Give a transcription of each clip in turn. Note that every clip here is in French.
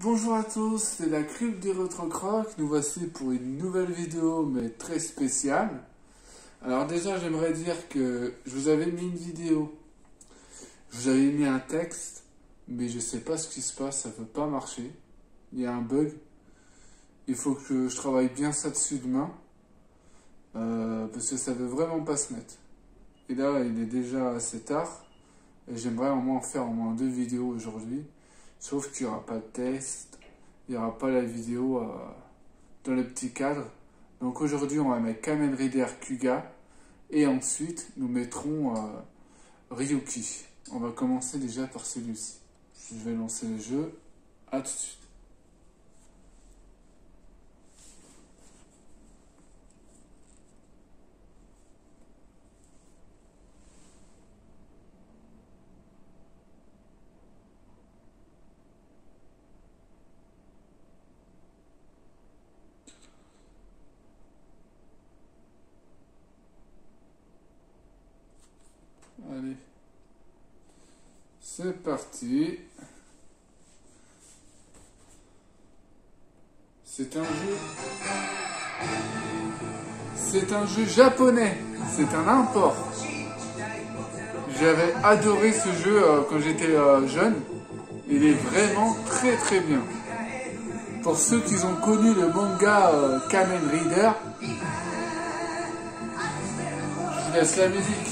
Bonjour à tous, c'est la crypte des Retrocrocs. Nous voici pour une nouvelle vidéo, mais très spéciale. Alors déjà, j'aimerais dire que je vous avais mis une vidéo. Je vous avais mis un texte, mais je sais pas ce qui se passe, ça veut pas marcher. Il y a un bug. Il faut que je travaille bien ça dessus demain. Euh, parce que ça veut vraiment pas se mettre. Et là, il est déjà assez tard. Et j'aimerais au moins faire au moins deux vidéos aujourd'hui. Sauf qu'il n'y aura pas de test, il n'y aura pas la vidéo euh, dans le petit cadre. Donc aujourd'hui, on va mettre Kamen Rider Kuga. Et ensuite, nous mettrons euh, Ryuki. On va commencer déjà par celui-ci. Je vais lancer le jeu. A tout de suite. Allez. C'est parti. C'est un jeu. C'est un jeu japonais. C'est un import. J'avais adoré ce jeu euh, quand j'étais euh, jeune. Il est vraiment très très bien. Pour ceux qui ont connu le manga euh, Kamen Rider, je laisse la musique.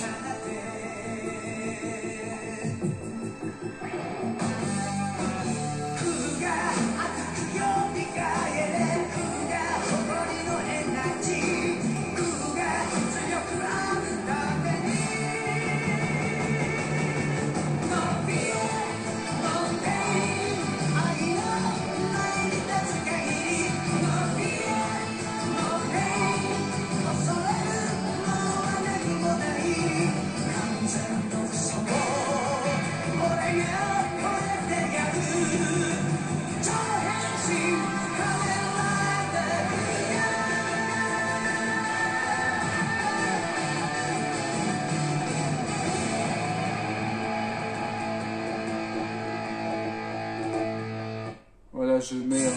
Je hein.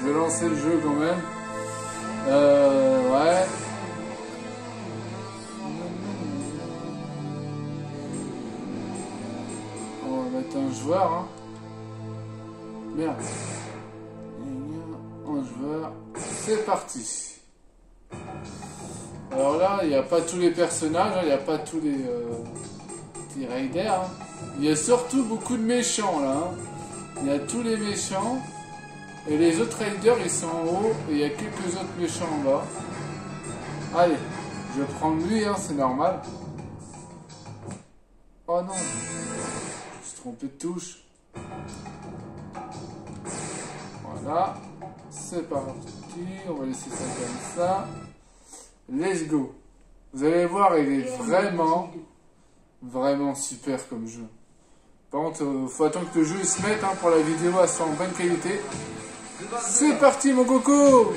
Je vais lancer le jeu quand même. Euh. Ouais. On va mettre un joueur, hein. Merde. Un joueur. C'est parti. Alors là, il n'y a pas tous les personnages, hein, il n'y a pas tous les, euh, petits raiders. hein. Il y a surtout beaucoup de méchants là. Il y a tous les méchants. Et les autres raiders, ils sont en haut. Et il y a quelques autres méchants en bas. Allez, je vais prendre lui, hein, c'est normal. Oh non, je me suis trompé de touche. Voilà, c'est parti. On va laisser ça comme ça. Let's go. Vous allez voir, il est vraiment, vraiment super comme jeu. Par contre, euh, faut attendre que le jeu se mette hein, pour la vidéo à soit en bonne qualité. C'est parti mon coco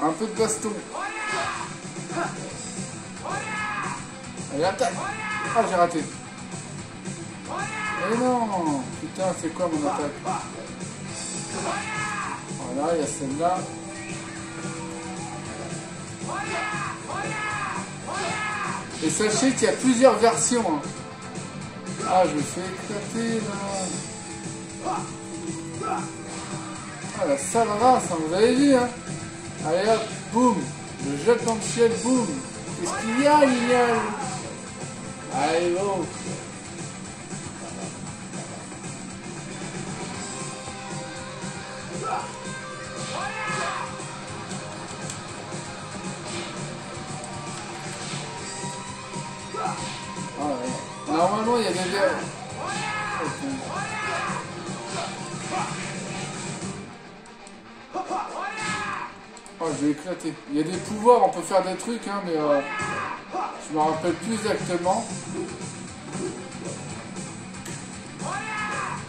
Un peu de baston. Allez, attaque Ah, j'ai raté. Eh non Putain, c'est quoi mon attaque Voilà, il y a celle-là. Et sachez qu'il y a plusieurs versions. hein. Ah, je me fais éclater là. Ah, la sale race, hein, vous avez vu, hein. Allez hop, boum. Je jette dans le ciel, boum. Qu'est-ce qu'il y a, Liliane Allez, go. Ah. Normalement, il y a des Oh, je vais éclater. Il y a des pouvoirs, on peut faire des trucs, hein, mais euh, je me rappelle plus exactement.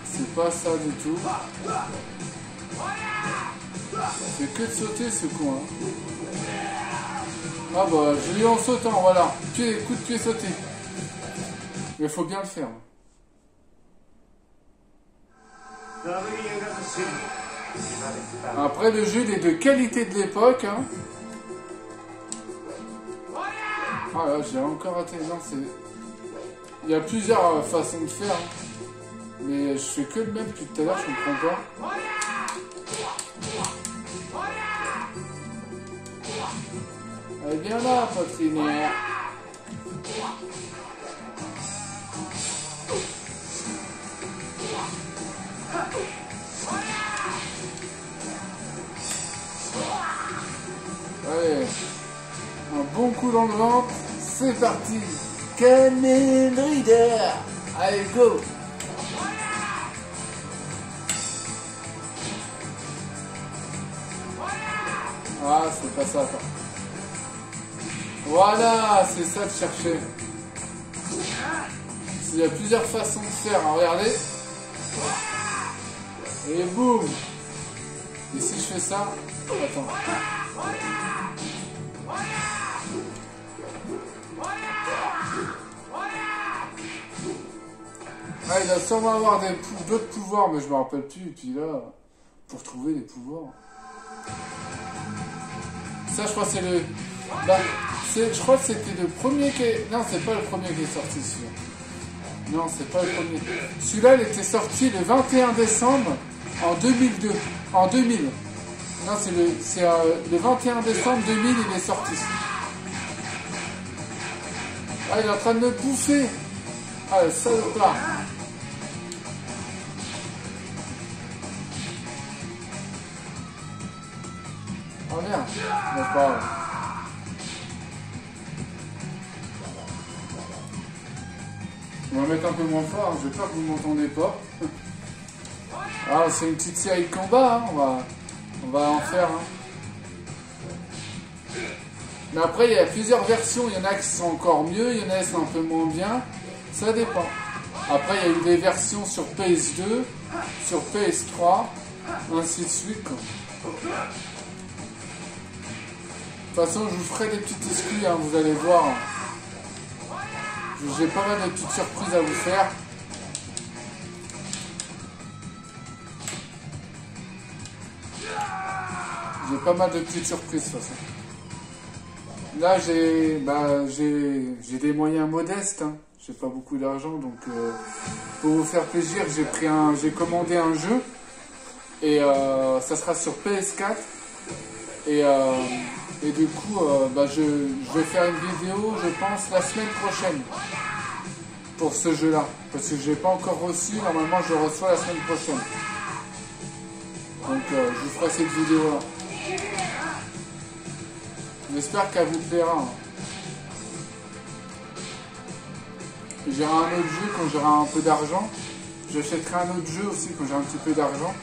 C'est pas ça du tout. C'est que de sauter ce con. Hein. Ah bah, je l'ai en sautant, voilà. Coup de pied sauté. Mais faut bien le faire. Après, le il est de qualité de l'époque. Hein. Ah là, j'ai encore raté. Non, c'est... Il y a plusieurs euh, façons de faire. hein. Mais je fais que le même depuis tout à l'heure, je comprends pas. Est bien là, potrinière. Bon coup dans le ventre, c'est parti. Kamen Rider, allez go. Ah, c'est pas ça. Voilà, c'est ça de chercher. Il y a plusieurs façons de faire, hein, regardez. Et boum Et si je fais ça Attends. Ah, il va sûrement avoir d'autres pouvoirs, mais je me rappelle plus. Et puis là, pour trouver des pouvoirs. Ça, je crois que c'est le. Bah, je crois que c'était le premier qui est. Non, c'est pas le premier qui est sorti celui-là. Non, c'est pas le premier. Celui-là, il était sorti le 21 décembre en 2002. En 2000. Non, c'est le, euh, le 21 décembre 2000, il est sorti. Ah, il est en train de me bouffer. Ah, le salopard. Pas. On va mettre un peu moins fort, hein. j'ai peur que vous m'entendez pas. Ah, c'est une petite série de combats, hein. on, va, on va en faire. hein. Mais après, il y a plusieurs versions, il y en a qui sont encore mieux, il y en a qui sont un peu moins bien, ça dépend. Après, il y a eu des versions sur PS2, sur PS3, ainsi de suite. De toute façon, je vous ferai des petites exclus, hein, vous allez voir. J'ai pas mal de petites surprises à vous faire. J'ai pas mal de petites surprises de toute façon. Là j'ai bah, j'ai des moyens modestes. Hein. J'ai pas beaucoup d'argent donc euh, pour vous faire plaisir j'ai pris un j'ai commandé un jeu et euh, ça sera sur PS4 et, euh, et du coup euh, bah, je, vais faire une vidéo je pense la semaine prochaine pour ce jeu là parce que je l'ai pas encore reçu normalement je reçois la semaine prochaine donc euh, je vous ferai cette vidéo là J'espère qu'elle vous plaira. hein. J'irai un autre jeu quand j'aurai un peu d'argent. J'achèterai un autre jeu aussi quand j'ai un petit peu d'argent.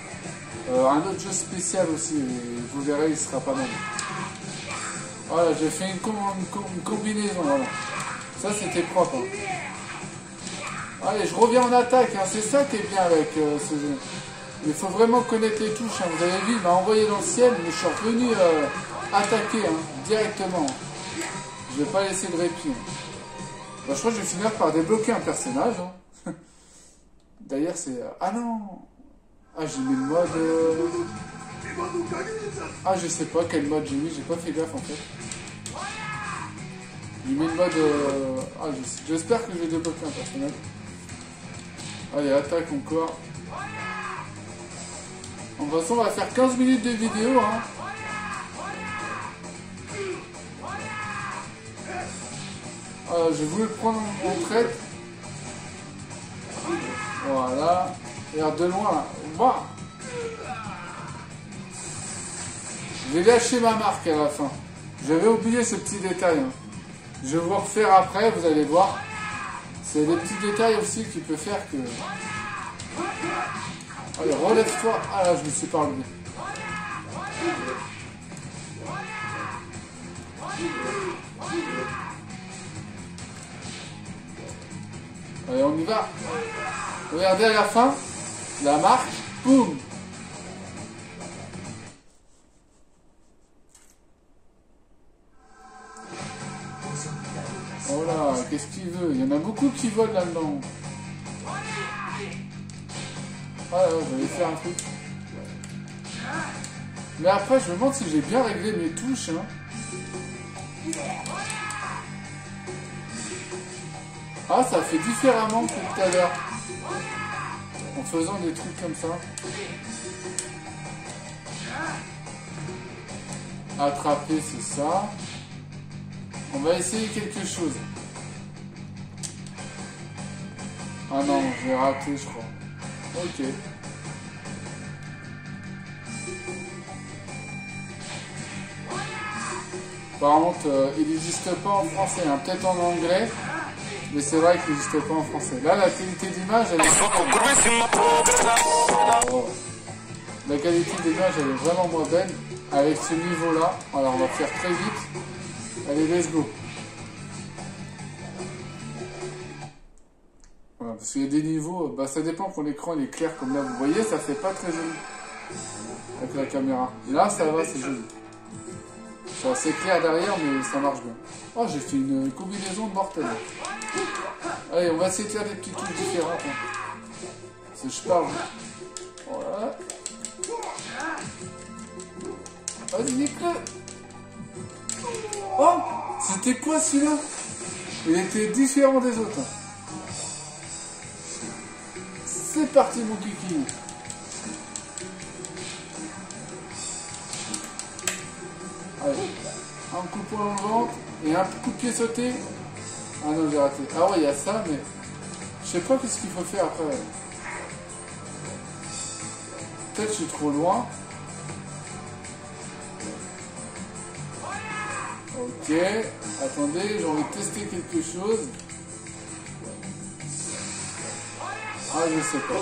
Euh, un autre jeu spécial aussi, vous verrez, il sera pas mal. Voilà, j'ai fait une, com- une com- une combinaison. Ça, c'était propre. hein. Allez, je reviens en attaque, hein. c'est ça qui est bien avec euh. Il faut vraiment connaître les touches. hein. Vous avez vu, il m'a envoyé dans le ciel, mais je suis revenu euh, attaquer directement. Je vais pas laisser de répit. Bah, je crois que je vais finir par débloquer un personnage. D'ailleurs, c'est. euh, Ah non Ah, j'ai mis le mode. euh, Ah, je sais pas quel mode j'ai mis, j'ai pas fait gaffe en fait. J'ai mis le mode. euh, Ah, je- j'espère que je vais débloquer un personnage. Allez, attaque encore. De toute façon, on va faire 15 minutes de vidéo. Hein. Euh, je voulais prendre en traite. Voilà. Regarde de loin là. Vais lâcher ma marque à la fin. J'avais oublié ce petit détail. hein. Je vais vous refaire après, vous allez voir. C'est des petits détails aussi qui peuvent faire que. Allez, relève-toi. Ah là, je me suis pas relevé. Allez, on y va. Regardez à la fin, la marque, boum. Veut Il y en a beaucoup qui volent là-dedans. Ah là, j'allais faire un truc. Mais après, je me demande si j'ai bien réglé mes touches. Hein. Ah, ça fait différemment que tout à l'heure. En faisant des trucs comme ça. Attraper, c'est ça. On va essayer quelque chose. Ah non, j'ai raté, je crois. Ok. Par contre, euh, il n'existe pas en français, hein. peut-être en anglais, mais c'est vrai qu'il n'existe pas en français. Là, la qualité d'image, elle est. La qualité d'image, elle est vraiment moins belle avec ce niveau-là. Alors, on va faire très vite. Allez, let's go. Parce qu'il y a des niveaux, bah, ça dépend quand l'écran est clair comme là, vous voyez, ça fait pas très joli avec la caméra. Là, ça va, c'est joli. C'est clair derrière, mais ça marche bien. Oh, j'ai fait une combinaison de mortelle. Allez, on va essayer de faire des petits trucs différents. Si je parle. Voilà. Vas-y, nique-le Oh C'était quoi celui-là? Il était différent des autres. C'est parti mon kiki Allez, un coup de poing dans le ventre et un coup de pied sauté. Ah non, j'ai raté. Ah ouais, il y a ça, mais je sais pas qu'est-ce qu'il faut faire après. Peut-être que je suis trop loin. Ok, attendez, j'ai envie de tester quelque chose. Ah, je sais pas.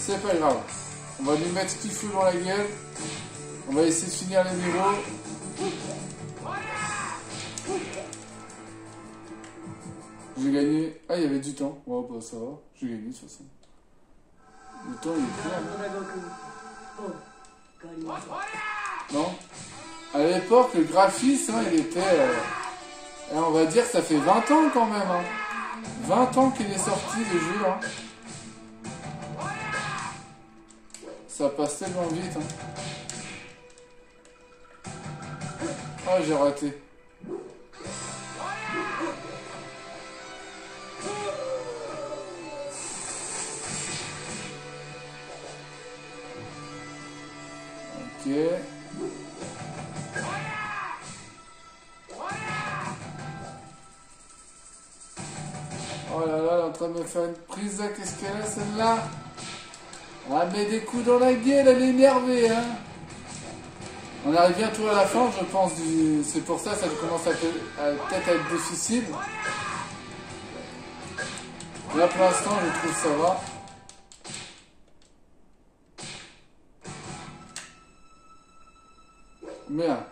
C'est pas grave. On va lui mettre qu'il faut dans la gueule. On va essayer de finir les niveaux. J'ai gagné. Ah, il y avait du temps. Ouais, bah ça va. J'ai gagné de toute façon. Le temps, il est bien. Non À l'époque, le graphisme, hein, il était. Euh, on va dire, ça fait 20 ans quand même. Hein. 20 ans qu'il est sorti le jeu. Hein. Ça passe tellement vite. Hein. Ah, j'ai raté. Ok. Oh là là, elle est en train de me faire une prise. Qu'est-ce qu'elle a celle-là Ah, met des coups dans la gueule, elle est énervée, hein. On arrive bientôt à la fin, je pense. C'est pour ça, ça commence à peut-être à être difficile. Là, pour l'instant, je trouve ça va. Merde.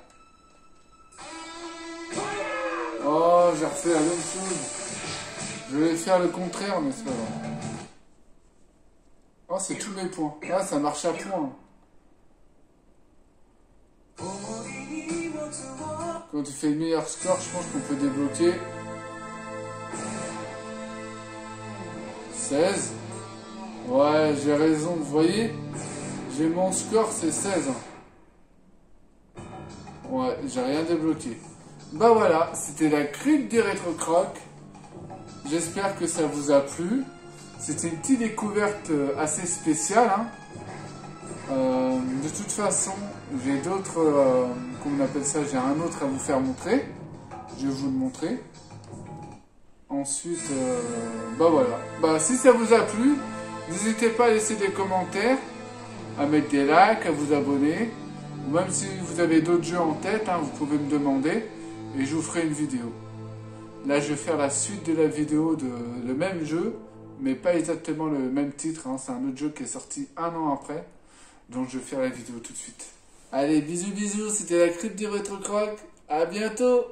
Oh, j'ai refait la même chose. Je vais faire le contraire, mais c'est pas. Oh, c'est tous mes points. Ah, ça marche à point. Quand tu fais le meilleur score, je pense qu'on peut débloquer 16. Ouais, j'ai raison, vous voyez? J'ai mon score, c'est 16. Ouais, j'ai rien débloqué. Bah voilà, c'était la crypte des rétrocrocs. J'espère que ça vous a plu. C'était une petite découverte euh, assez spéciale. Hein. Euh, de toute façon, j'ai d'autres, euh, comment on appelle ça, j'ai un autre à vous faire montrer. Je vais vous le montrer. Ensuite, bah voilà. Bah si ça vous a plu, n'hésitez pas à laisser des commentaires, à mettre des likes, à vous abonner. Ou même si vous avez d'autres jeux en tête, hein, vous pouvez me demander et je vous ferai une vidéo. Là, je vais faire la suite de la vidéo de le même jeu, mais pas exactement le même titre. Hein. C'est un autre jeu qui est sorti un an après. Donc, je vais faire la vidéo tout de suite. Allez, bisous, bisous. C'était la crypte du Retro Croc. À bientôt